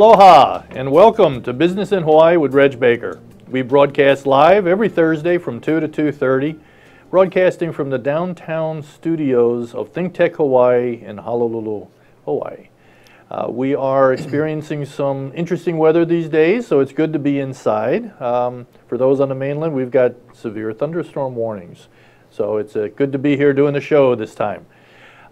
Aloha and welcome to Business in Hawaii with Reg Baker. We broadcast live every Thursday from 2 to 2.30, broadcasting from the downtown studios of Think Tech Hawaii in Honolulu, Hawaii. Uh, we are experiencing some interesting weather these days, so it's good to be inside. Um, for those on the mainland, we've got severe thunderstorm warnings. So it's uh, good to be here doing the show this time.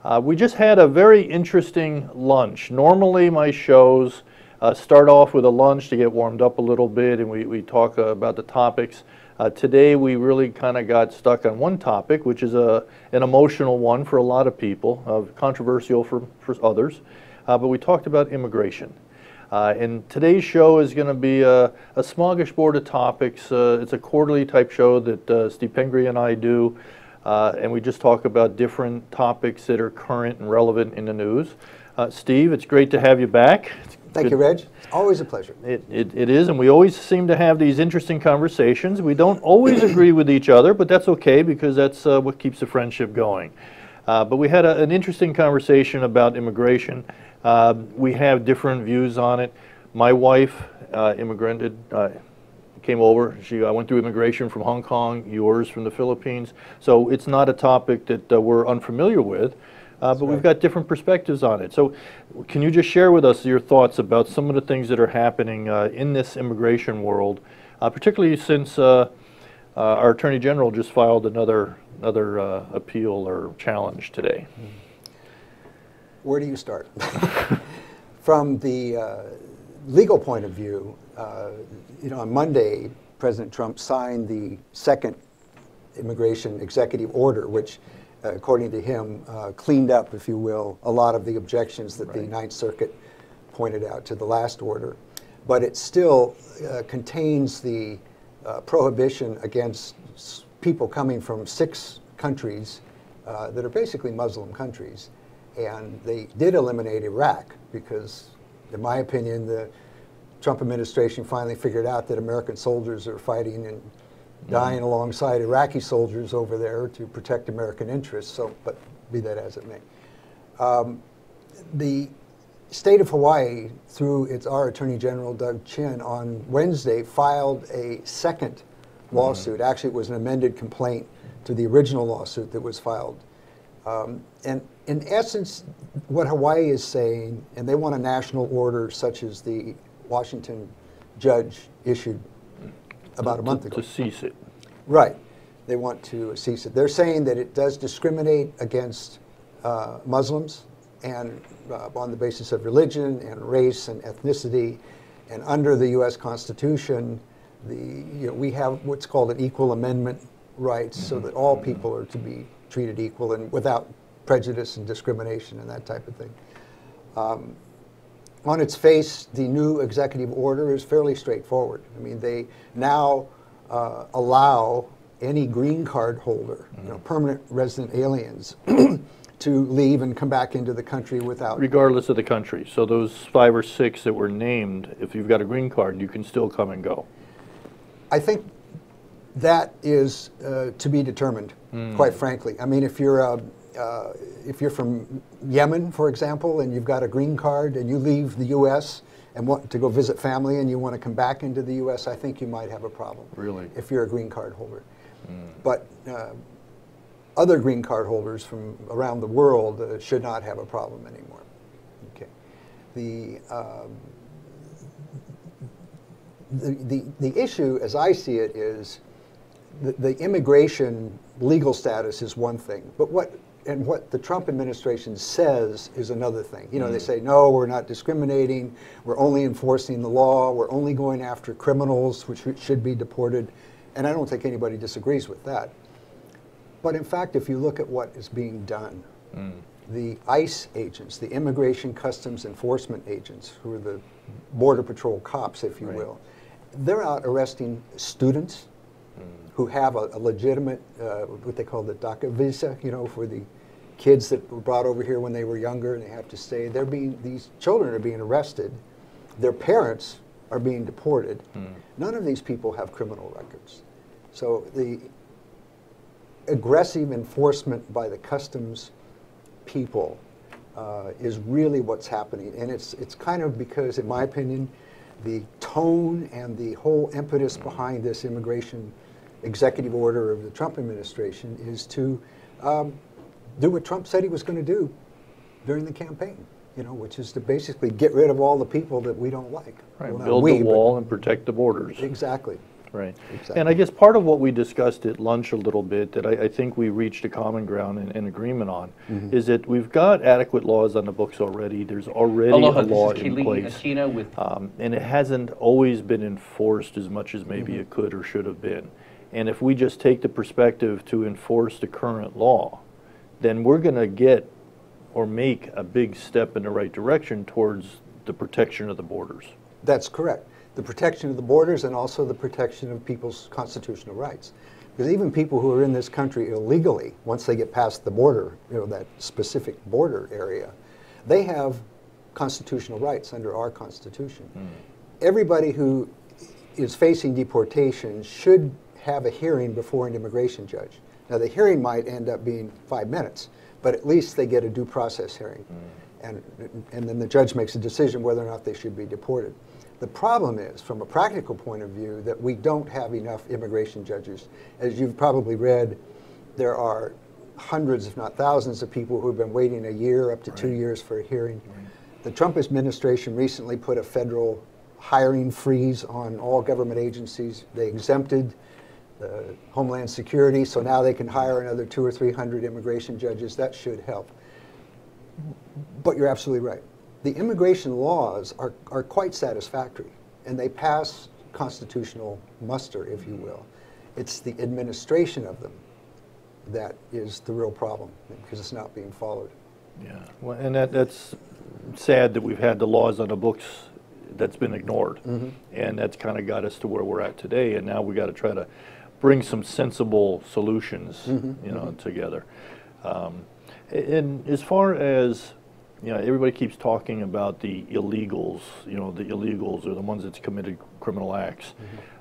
Uh, we just had a very interesting lunch. Normally my shows uh, start off with a lunch to get warmed up a little bit and we, we talk uh, about the topics. Uh, today we really kind of got stuck on one topic, which is a, an emotional one for a lot of people, uh, controversial for, for others. but we talked about immigration. Uh, and today's show is going to be a, a smorgasbord of topics. Uh, it's a quarterly type show that uh, Steve Pingree and I do, uh, and we just talk about different topics that are current and relevant in the news. Uh, Steve, it's great to have you back. It's Thank good. you, Reg. It's always a pleasure. It, it, it is, and we always seem to have these interesting conversations. We don't always agree with each other, but that's okay because that's uh, what keeps the friendship going. but we had a, an interesting conversation about immigration. Uh, we have different views on it. My wife uh, immigrated, uh, came over. She uh, went through immigration from Hong Kong, yours from the Philippines. So it's not a topic that uh, we're unfamiliar with, uh, but right. we've got different perspectives on it. So can you just share with us your thoughts about some of the things that are happening in this immigration world, particularly since our Attorney General just filed another, another appeal or challenge today? Mm -hmm where do you start? From the uh, legal point of view, uh, you know, on Monday, President Trump signed the second immigration executive order, which, uh, according to him, uh, cleaned up, if you will, a lot of the objections that right. the Ninth Circuit pointed out to the last order. But it still uh, contains the uh, prohibition against people coming from six countries that are basically Muslim countries and they did eliminate Iraq because, in my opinion, the Trump administration finally figured out that American soldiers are fighting and dying mm. alongside Iraqi soldiers over there to protect American interests. So, but be that as it may. Um, the state of Hawaii, through its our Attorney General Doug Chin, on Wednesday filed a second mm-hmm. lawsuit. Mm. Actually, it was an amended complaint to the original lawsuit that was filed. Um, and in essence, what Hawaii is saying, and they want a national order such as the Washington judge issued about a month ago. To cease it. Right. They want to cease it. They're saying that it does discriminate against uh, Muslims and uh, on the basis of religion and race and ethnicity. And under the U.S. Constitution, the, you know, we have what's called an equal amendment rights mm -hmm. so mm-hmm. that all people are to be treated equal and without prejudice and discrimination and that type of thing. Um, on its face, the new executive order is fairly straightforward. I mean, they now uh, allow any green card holder, mm -hmm. you know, mm-hmm. permanent resident aliens, to leave and come back into the country without. Regardless of the country. So those five or six that were named, if you've got a green card, you can still come and go. I think that is uh, to be determined, mm. quite frankly. I mean, if you're a uh, if you're from Yemen, for example, and you've got a green card and you leave the U.S. and want to go visit family and you want to come back into the U.S., I think you might have a problem. Really? If you're a green card holder. Mm. But uh, other green card holders from around the world uh, should not have a problem anymore. Okay. The, um, the, the, the issue, as I see it, is the, the immigration legal status is one thing, but what and what the Trump administration says is another thing. You know, mm. they say, no, we're not discriminating, we're only enforcing the law, we're only going after criminals which should be deported. And I don't think anybody disagrees with that. But in fact, if you look at what is being done, mm. the ICE agents, the Immigration Customs Enforcement agents, who are the Border Patrol cops, if you right. will, they're out arresting students mm. who have a, a legitimate, uh, what they call the DACA visa, you know, for the kids that were brought over here when they were younger and they have to stay. They're being, these children are being arrested. Their parents are being deported. Mm. None of these people have criminal records. So the aggressive enforcement by the customs people uh, is really what's happening. And it's, it's kind of because, in my opinion, the tone and the whole impetus behind this immigration executive order of the Trump administration is to um, do what Trump said he was going to do during the campaign, you know, which is to basically get rid of all the people that we don't like. Right, Well, build we, the wall and protect the borders. Exactly. Right. Exactly. And I guess part of what we discussed at lunch a little bit that I, I think we reached a common ground and, and agreement on Mm-hmm. is that we've got adequate laws on the books already. There's already Aloha, a law this is in Kili place. Aquino with Um, and it hasn't always been enforced as much as maybe Mm-hmm. it could or should have been. And if we just take the perspective to enforce the current law, then we're going to get or make a big step in the right direction towards the protection of the borders. That's correct. The protection of the borders and also the protection of people's constitutional rights. Because even people who are in this country illegally, once they get past the border, you know, that specific border area, they have constitutional rights under our Constitution. Hmm. Everybody who is facing deportation should have a hearing before an immigration judge. Now, the hearing might end up being five minutes, but at least they get a due process hearing. Mm. And, and then the judge makes a decision whether or not they should be deported. The problem is, from a practical point of view, that we don't have enough immigration judges. As you've probably read, there are hundreds, if not thousands, of people who have been waiting a year, up to two years for a hearing. The Trump administration recently put a federal hiring freeze on all government agencies. They exempted the Homeland Security, so now they can hire another two or three hundred immigration judges. That should help. But you're absolutely right. The immigration laws are, are quite satisfactory, and they pass constitutional muster, if you will. It's the administration of them that is the real problem, because it's not being followed. Yeah, well, and that, that's sad that we've had the laws on the books that's been ignored. Mm-hmm. And that's kind of got us to where we're at today, and now we got to try to bring some sensible solutions, you know, together. Um, And as far as, you know, everybody keeps talking about the illegals, you know, the illegals are the ones that's committed criminal acts.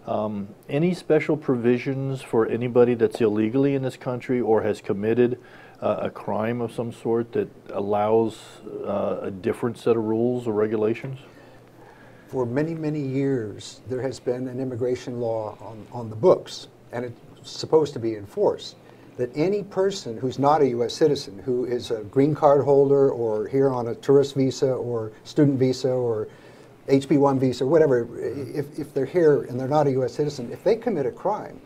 Um, Any special provisions for anybody that's illegally in this country or has committed uh, a crime of some sort that allows uh, a different set of rules or regulations? For many, many years, there has been an immigration law on, on the books, and it's supposed to be enforced, that any person who's not a U.S. citizen, who is a green card holder or here on a tourist visa or student visa or HB1 visa, whatever, if, if they're here and they're not a U.S. citizen, if they commit a crime,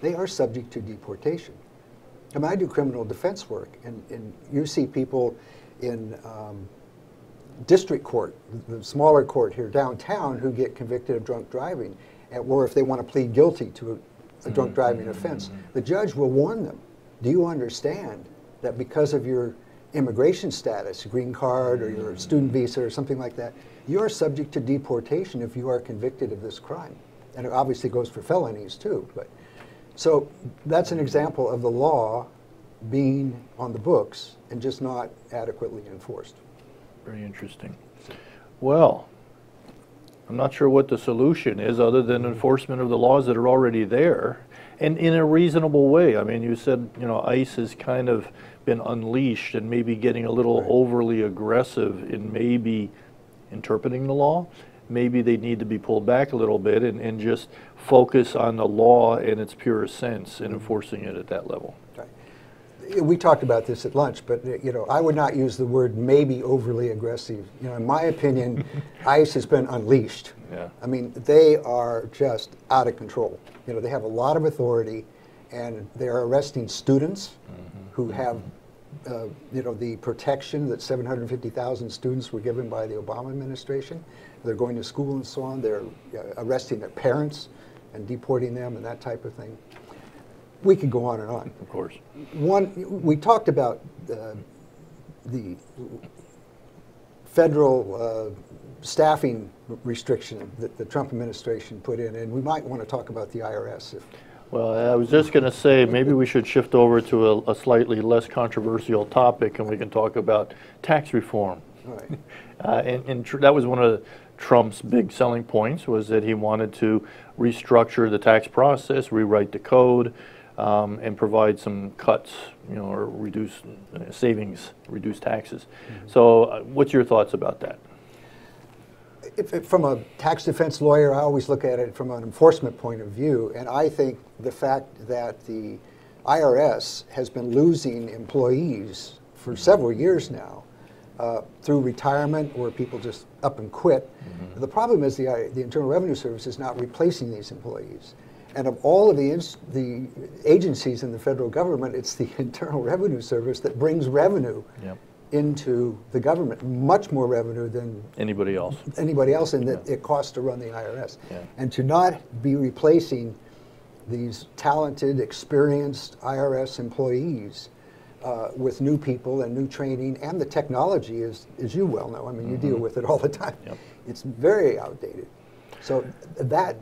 they are subject to deportation. I mean, I do criminal defense work, and, and you see people in um, district court, the smaller court here downtown, who get convicted of drunk driving, or if they want to plead guilty to a, drunk driving offense, the judge will warn them. Do you understand that because of your immigration status, green card or your student visa or something like that, you are subject to deportation if you are convicted of this crime? And it obviously goes for felonies too. But so that's an example of the law being on the books and just not adequately enforced. Very interesting. Well, I'm not sure what the solution is, other than enforcement of the laws that are already there, and in a reasonable way. I mean, you said, you know, ICE has kind of been unleashed and maybe getting a little Right. overly aggressive in maybe interpreting the law. Maybe they need to be pulled back a little bit and, and just focus on the law in its purest sense and mm-hmm. enforcing it at that level. Right. We talked about this at lunch, but you know, I would not use the word maybe overly aggressive. You know, in my opinion, ICE has been unleashed. Yeah. I mean, they are just out of control. You know, they have a lot of authority, and they are arresting students who have, uh, you know, the protection that 750,000 students were given by the Obama administration. They're going to school and so on. They're uh, arresting their parents and deporting them and that type of thing. We could go on and on Of course. one, we talked about uh, the federal uh, staffing restriction that the Trump administration put in, and we might want to talk about the IRS. If, Well, I was just going to say, maybe we should shift over to a, a slightly less controversial topic, and we can talk about tax reform. all right. Uh, and and tr- that was one of Trump's big selling points, was that he wanted to restructure the tax process, rewrite the code, um, and provide some cuts, you know, or reduce uh, savings, reduce taxes. So uh, what's your thoughts about that? If, if from a tax defense lawyer, I always look at it from an enforcement point of view, and I think the fact that the IRS has been losing employees for several years now uh, through retirement or people just up and quit. The problem is the, I- the Internal Revenue Service is not replacing these employees. And of all of the, the agencies in the federal government, it's the Internal Revenue Service that brings revenue Yep. into the government, much more revenue than Anybody else? anybody else, and that it costs to run the IRS. Yeah. And to not be replacing these talented, experienced IRS employees uh, with new people and new training, and the technology is, as you well know, I mean, you deal with it all the time. Yep. It's very outdated. So that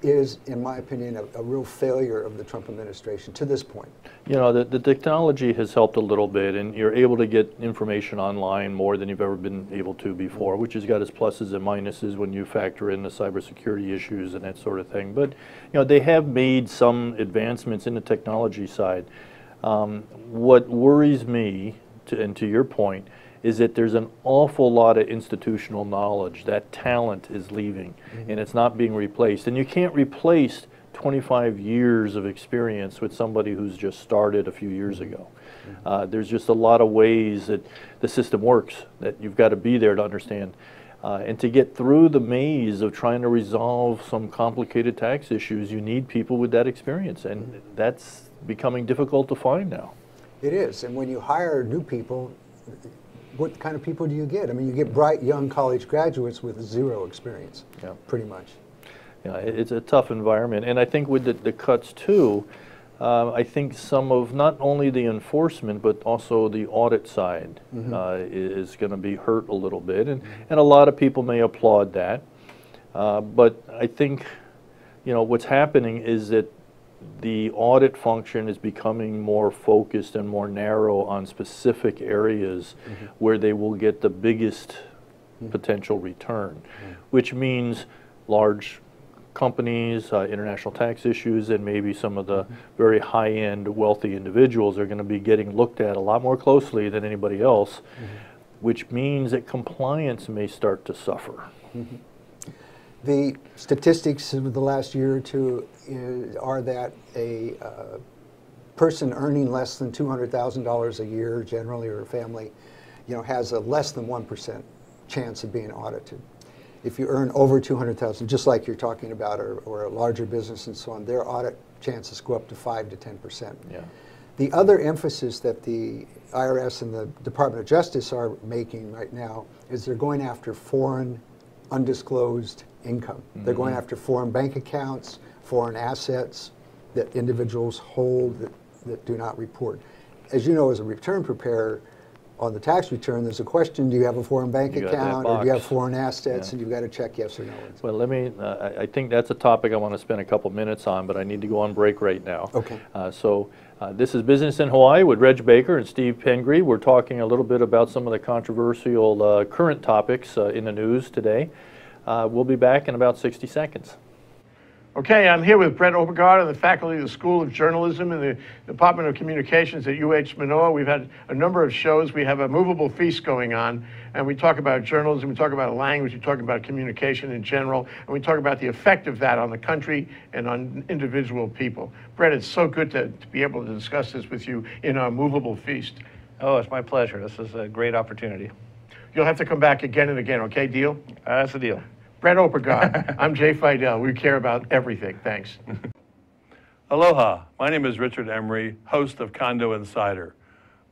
is, in my opinion, a, a real failure of the Trump administration to this point. You know, the, the technology has helped a little bit, and you're able to get information online more than you've ever been able to before, which has got its pluses and minuses when you factor in the cybersecurity issues and that sort of thing. But, you know, they have made some advancements in the technology side. Um, what worries me, to, and to your point, is that there's an awful lot of institutional knowledge. That talent is leaving, and it's not being replaced. And you can't replace 25 years of experience with somebody who's just started a few years ago. Uh, there's just a lot of ways that the system works that you've got to be there to understand. Uh, and to get through the maze of trying to resolve some complicated tax issues, you need people with that experience, and that's becoming difficult to find now. It is, and when you hire new people, what kind of people do you get? I mean, you get bright young college graduates with zero experience, Yeah. pretty much. Yeah, it's a tough environment, and I think with the, the cuts too, uh, I think some of not only the enforcement but also the audit side uh, is going to be hurt a little bit, and and a lot of people may applaud that, uh, but I think, you know, what's happening is that the audit function is becoming more focused and more narrow on specific areas where they will get the biggest potential return, which means large companies, uh, international tax issues, and maybe some of the very high-end wealthy individuals are going to be getting looked at a lot more closely than anybody else, which means that compliance may start to suffer. The statistics of the last year or two is, are that a uh, person earning less than $200,000 a year, generally, or a family, you know, has a less than 1% chance of being audited. If you earn over 200,000, just like you're talking about, or, or a larger business and so on, their audit chances go up to 5 to 10%. Yeah. The other emphasis that the IRS and the Department of Justice are making right now is they're going after foreign undisclosed income. They're going mm-hmm. after foreign bank accounts, foreign assets that individuals hold that, that do not report. As you know, as a return preparer, on the tax return, there's a question, do you have a foreign bank You account? Or do you have foreign assets? Yeah. And you've got to check yes or no. Well, let me, uh, I I think that's a topic I want to spend a couple minutes on, but I need to go on break right now. Okay. Uh, So uh, this is Business in Hawaii with Reg Baker and Steve Pingree. We're talking a little bit about some of the controversial uh, current topics uh, in the news today. Uh, We'll be back in about 60 seconds. Okay, I'm here with Brett Oppegaard of the faculty of the School of Journalism in the Department of Communications at UH Manoa. We've had a number of shows. We have a movable feast going on, and we talk about journalism, we talk about language, we talk about communication in general, and we talk about the effect of that on the country and on individual people. Brett, it's so good to, to be able to discuss this with you in our movable feast. Oh, it's my pleasure. This is a great opportunity. You'll have to come back again and again, okay? Deal? Uh, that's the deal. Brett Oppegaard. I'm Jay Fidel. We care about everything. Thanks. Aloha, my name is Richard Emery, host of Condo Insider.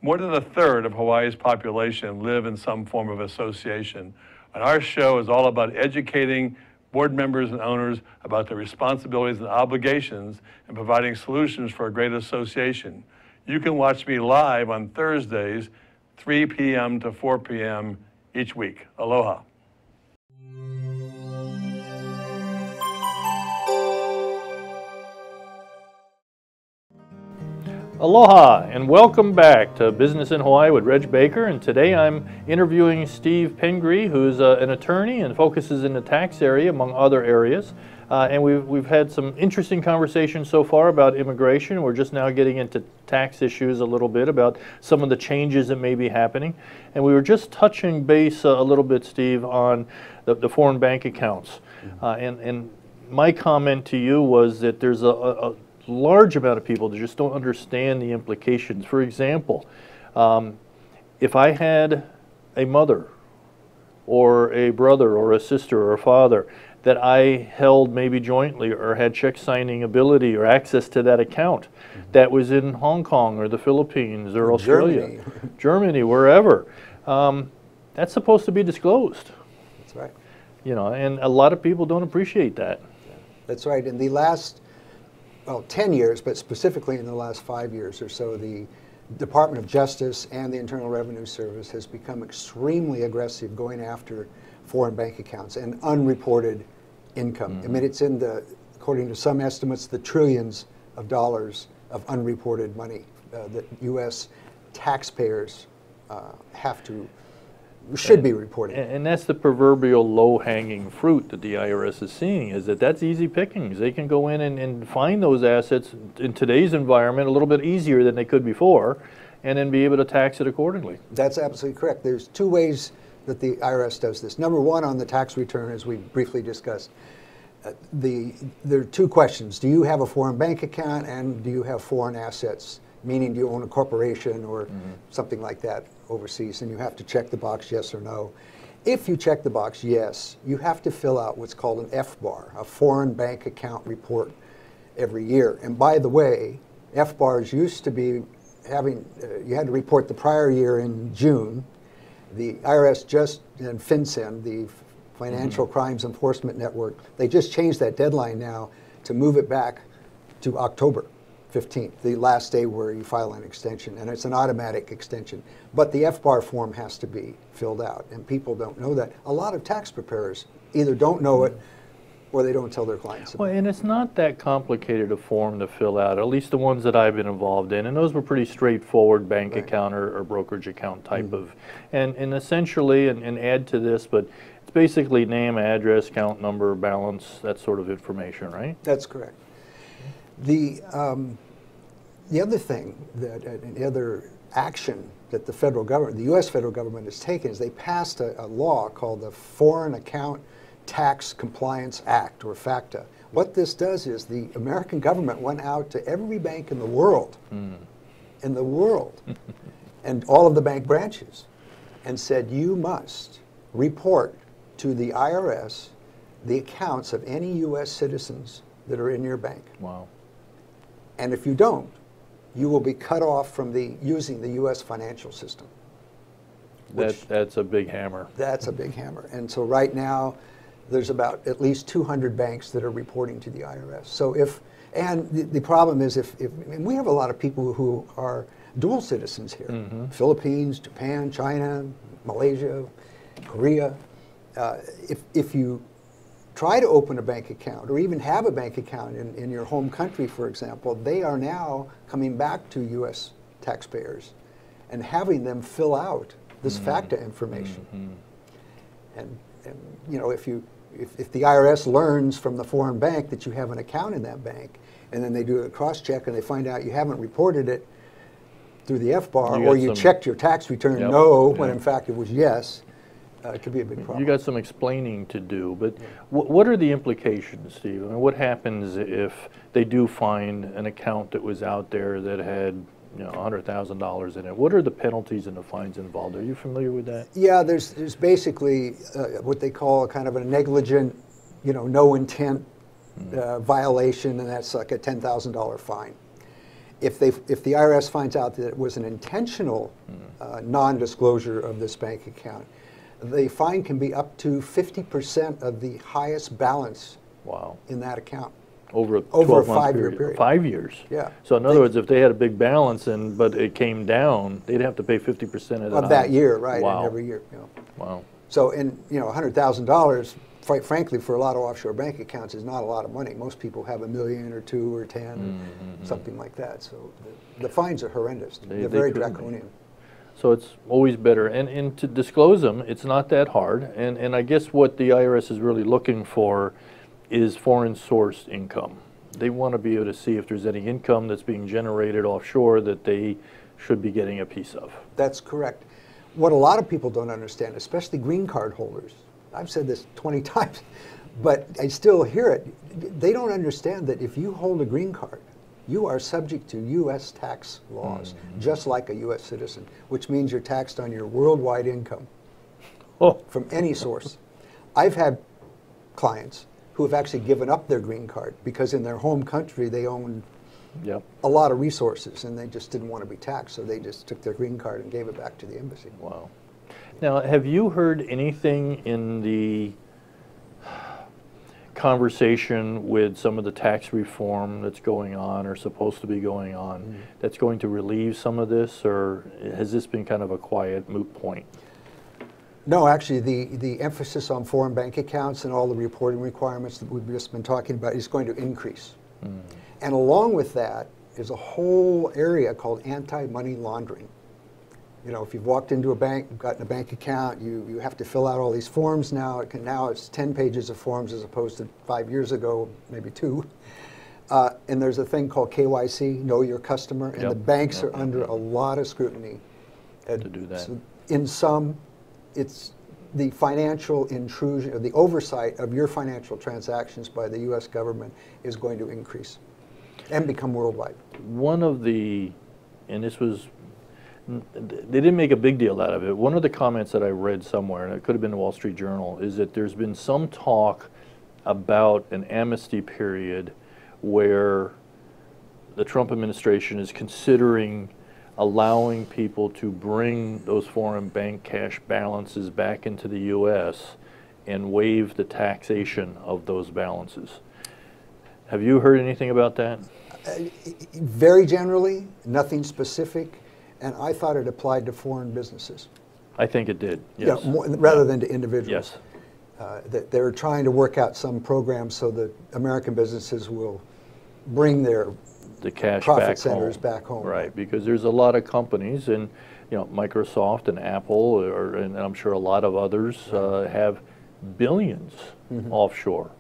More than a third of Hawaii's population live in some form of association, and our show is all about educating board members and owners about their responsibilities and obligations and providing solutions for a great association. You can watch me live on Thursdays, 3 p.m. to 4 p.m. each week. Aloha. Aloha and welcome back to Business in Hawaii with Reg Baker. And today I'm interviewing Steve Pingree, who's uh, an attorney and focuses in the tax area among other areas. Uh, and we've, we've had some interesting conversations so far about immigration. We're just now getting into tax issues a little bit about some of the changes that may be happening. And we were just touching base a, a little bit, Steve, on the, the foreign bank accounts. Uh, and, and my comment to you was that there's a, a large amount of people that just don't understand the implications. For example, um, if I had a mother or a brother or a sister or a father that I held maybe jointly or had check signing ability or access to that account that was in Hong Kong or the Philippines or Australia, Germany. Germany, wherever, um, that's supposed to be disclosed. That's right. You know, and a lot of people don't appreciate that. That's right. And the last, well, 10 years, but specifically in the last five years or so, the Department of Justice and the Internal Revenue Service has become extremely aggressive going after foreign bank accounts and unreported income. I mean, it's in the, according to some estimates, the trillions of dollars of unreported money uh, that U.S. taxpayers uh, have to, should be reporting. And, and that's the proverbial low-hanging fruit that the IRS is seeing, is that that's easy pickings. They can go in and, and find those assets in today's environment a little bit easier than they could before, and then be able to tax it accordingly. That's absolutely correct. There's two ways that the IRS does this. Number one, on the tax return, as we briefly discussed, uh, the, there are two questions. Do you have a foreign bank account and do you have foreign assets? Meaning, do you own a corporation or something like that overseas? And you have to check the box yes or no. If you check the box yes, you have to fill out what's called an FBAR, a foreign bank account report, every year. And by the way, FBARs used to be having, uh, you had to report the prior year in June. The IRS just, and FinCEN, the Financial Crimes Enforcement Network, they just changed that deadline now to move it back to October 15th, the last day where you file an extension, and it's an automatic extension. But the FBAR form has to be filled out, and people don't know that. A lot of tax preparers either don't know it or they don't tell their clients. about Well, and it's not that complicated a form to fill out, at least the ones that I've been involved in, and those were pretty straightforward bank Right. account or, or brokerage account type of, and, and essentially, and, and add to this, but it's basically name, address, account number, balance, that sort of information, right? That's correct. The, um, the other thing that, uh, the other action that the federal government, the U.S. federal government has taken is they passed a, a law called the Foreign Account Tax Compliance Act, or FACTA. What this does is the American government went out to every bank in the world, in the world, and all of the bank branches, and said, you must report to the IRS the accounts of any U.S. citizens that are in your bank. Wow. And if you don't, you will be cut off from the, using the U.S. financial system. That, that's a big hammer. That's a big hammer. And so right now, there's about at least 200 banks that are reporting to the IRS. So if, and the, the problem is if, if, and we have a lot of people who are dual citizens here, Philippines, Japan, China, Malaysia, Korea. Uh, if, if you try to open a bank account or even have a bank account in, in your home country, for example, they are now coming back to U.S. taxpayers and having them fill out this mm-hmm. FACTA information. Mm-hmm. And, and you know, if you if, if the IRS learns from the foreign bank that you have an account in that bank, and then they do a cross check and they find out you haven't reported it through the FBAR, You or you some- checked your tax return Yep, no, when in fact it was yes, uh, it could be a big problem. You got some explaining to do, but wh- what are the implications, Steve? I mean, what happens if they do find an account that was out there that had, you know, $100,000 in it? What are the penalties and the fines involved? Are you familiar with that? Yeah, there's, there's basically uh, what they call a kind of a negligent, you know, no intent uh, violation, and that's like a $10,000 fine. If they, if the IRS finds out that it was an intentional uh, non-disclosure of this bank account, the fine can be up to 50% of the highest balance Wow. in that account. Over a Over a 12-month five-year period. Five years? Yeah. So in other They- words, if they had a big balance and, but it came down, they'd have to pay 50% of that. Of that year, right, Wow. and every year. You know. Wow. So, in you know, hundred thousand dollars, quite frankly, for a lot of offshore bank accounts, is not a lot of money. Most people have a million or two or 10 or mm-hmm, mm-hmm. something like that. So, the, the fines are horrendous. They- They're they very draconian. be. So it's always better, and, and to disclose them, it's not that hard, and, and I guess what the IRS is really looking for is foreign sourced income. They want to be able to see if there's any income that's being generated offshore that they should be getting a piece of. That's correct. What a lot of people don't understand, especially green card holders, I've said this 20 times, but I still hear it. They don't understand that if you hold a green card, you are subject to U.S. tax laws, mm-hmm. just like a U.S. citizen, which means you're taxed on your worldwide income Oh, from any source. I've had clients who have actually given up their green card because in their home country they own yep. a lot of resources and they just didn't want to be taxed, so they just took their green card and gave it back to the embassy. Wow. Now, have you heard anything in the conversation with some of the tax reform that's going on or supposed to be going on mm-hmm. that's going to relieve some of this, or has this been kind of a quiet moot point? No, actually, the, the emphasis on foreign bank accounts and all the reporting requirements that we've just been talking about is going to increase. Mm. And along with that is a whole area called anti-money laundering. You know, if you've walked into a bank, gotten a bank account, you, you have to fill out all these forms now. It can, now it's 10 pages of forms as opposed to five years ago, maybe two. Uh, and there's a thing called KYC, Know Your Customer, and the banks yep. are under a lot of scrutiny. To do that. so In some, it's the financial intrusion, or the oversight of your financial transactions by the US government is going to increase and become worldwide. One of the, and this was, they didn't make a big deal out of it. One of the comments that I read somewhere, and it could have been the Wall Street Journal, is that there's been some talk about an amnesty period where the Trump administration is considering allowing people to bring those foreign bank cash balances back into the U.S. and waive the taxation of those balances. Have you heard anything about that? Uh, very generally, nothing specific, and I thought it applied to foreign businesses. I think it did, Yeah, yes. more- Rather than to individuals. Yes. Uh, That they're trying to work out some program so that American businesses will bring their the cash profit back centers home. back home. Right, because there's a lot of companies, and you know, Microsoft and Apple, or, and I'm sure a lot of others uh, have 1000000000s Mm-hmm. offshore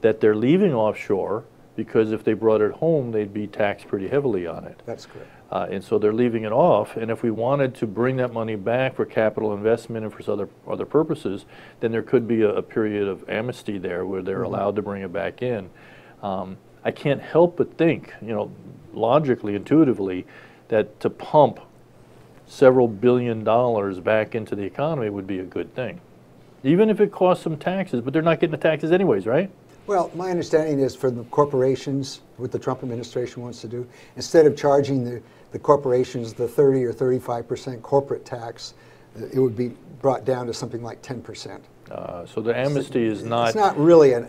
that they're leaving offshore because if they brought it home, they'd be taxed pretty heavily on it. That's correct. Uh, and so they're leaving it off. And if we wanted to bring that money back for capital investment and for other other purposes, then there could be a, a period of amnesty there where they're allowed to bring it back in. Um, I can't help but think, you know, logically, intuitively, that to pump several billion dollars back into the economy would be a good thing, even if it costs some taxes. But they're not getting the taxes anyways, right? Well, my understanding is for the corporations, what the Trump administration wants to do, instead of charging the, the corporations the 30 or 35 percent corporate tax, uh, it would be brought down to something like 10 percent. Uh, so the amnesty is not, It's not really a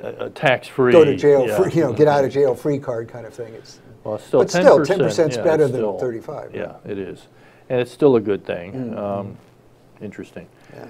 a, a tax-free. go to jail, yeah. free, you know, get out of jail free card kind of thing. It's, Well, still, But still, 10%, 10% is yeah, better than still- 35, Yeah, right? it is. And it's still a good thing. Um, Interesting. yeah.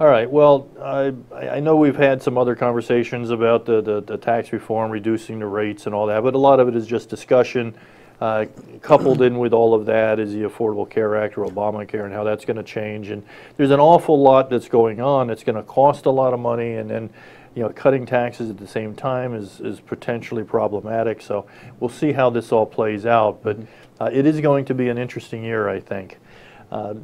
All right, well, I, I know we've had some other conversations about the, the, the tax reform, reducing the rates and all that, but a lot of it is just discussion. Uh, Coupled in with all of that is the Affordable Care Act or Obamacare and how that's gonna change. And there's an awful lot that's going on that's gonna cost a lot of money and then, you know, cutting taxes at the same time is, is potentially problematic. So we'll see how this all plays out, but uh, it is going to be an interesting year, I think. Uh,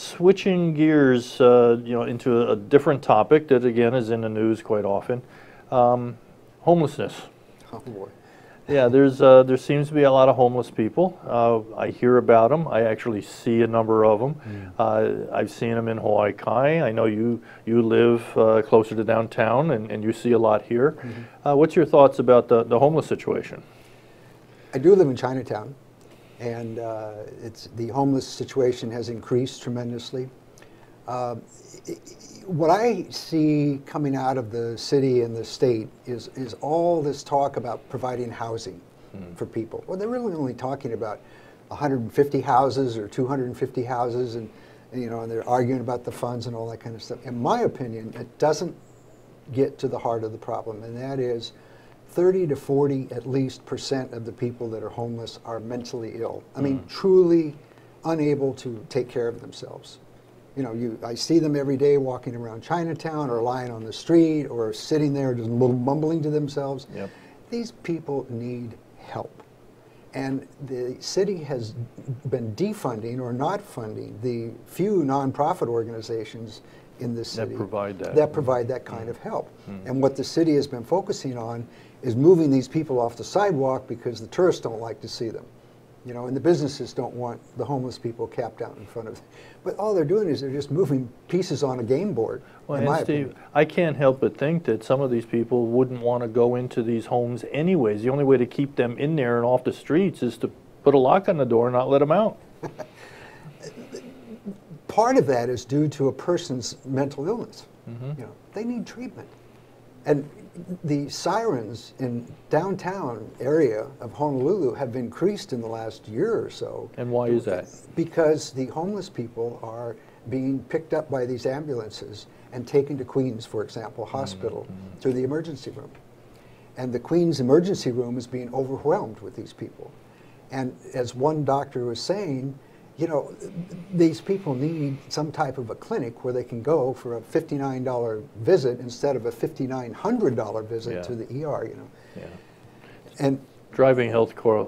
Switching gears, uh, you know, into a, a different topic that again is in the news quite often, um, homelessness. Oh, boy. Yeah, there's uh, there seems to be a lot of homeless people. Uh, I hear about them. I actually see a number of them. Uh, I've seen them in Hawaii Kai. I know you you live uh, closer to downtown, and, and you see a lot here. Uh, what's your thoughts about the, the homeless situation? I do live in Chinatown, and uh, it's, the homeless situation has increased tremendously. Uh, what I see coming out of the city and the state is, is all this talk about providing housing for people. Well, they're really only talking about 150 houses or 250 houses, and you know, and they're arguing about the funds and all that kind of stuff. In my opinion, it doesn't get to the heart of the problem, and that is 30 to 40 at least percent of the people that are homeless are mentally ill. I mean, mm. truly unable to take care of themselves. You know, you, I see them every day walking around Chinatown or lying on the street or sitting there just mumbling to themselves. Yep. These people need help. And the city has been defunding or not funding the few nonprofit organizations in the city that provide that. that provide that mm. kind of help. Mm. And what the city has been focusing on is moving these people off the sidewalk because the tourists don't like to see them. You know, and the businesses don't want the homeless people capped out in front of them. But all they're doing is they're just moving pieces on a game board, Well, in and my Steve, opinion. I can't help but think that some of these people wouldn't want to go into these homes anyways. The only way to keep them in there and off the streets is to put a lock on the door and not let them out. part of that is due to a person's mental illness. Mm-hmm. You know, they need treatment. And the sirens in downtown area of Honolulu have increased in the last year or so And why is that? because the homeless people are being picked up by these ambulances and taken to Queens, for example, mm-hmm. hospital, mm-hmm. to the emergency room. And the Queens emergency room is being overwhelmed with these people. And as one doctor was saying, you know, these people need some type of a clinic where they can go for a $59 visit instead of a $5,900 visit Yeah. to the ER, you know. Yeah. And Driving health care,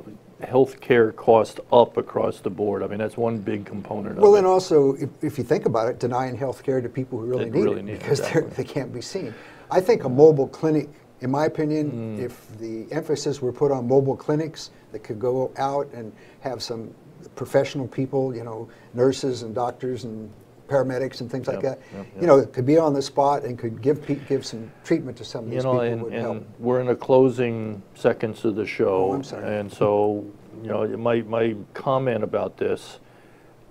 health care cost up across the board. I mean, that's one big component of Well, it. and also, if, if you think about it, denying health care to people who really need really it need it, because exactly. they can't be seen. I think a mobile clinic, in my opinion, Mm. if the emphasis were put on mobile clinics that could go out and have some professional people, you know, nurses and doctors and paramedics and things like that, yep, you know, could be on the spot and could give give some treatment to some of You these know, people and, would help. we're in the closing seconds of the show. Oh, I'm sorry. And so, you know, my, my comment about this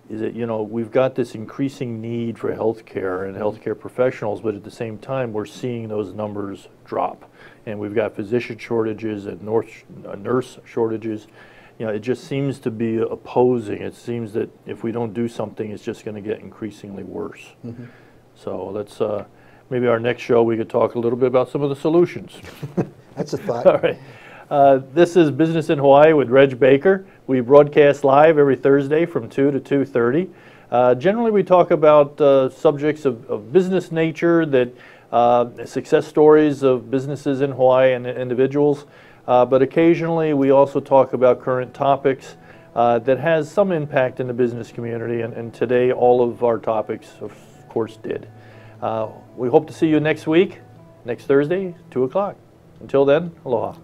is that, you know, we've got this increasing need for healthcare and healthcare professionals, but at the same time, we're seeing those numbers drop. And we've got physician shortages and nurse, uh, nurse shortages. You know, it just seems to be opposing. It seems that if we don't do something, it's just gonna get increasingly worse. Mm-hmm. So let's, uh, maybe our next show, we could talk a little bit about some of the solutions. That's a thought. All right. Uh, This is Business in Hawaii with Reg Baker. We broadcast live every Thursday from 2 to 2:30. Uh, Generally, we talk about uh, subjects of of business nature, that uh, success stories of businesses in Hawaii and individuals. Uh, But occasionally, we also talk about current topics uh, that has some impact in the business community. And and today, all of our topics, of course, did. Uh, We hope to see you next week, next Thursday, 2 o'clock. Until then, aloha.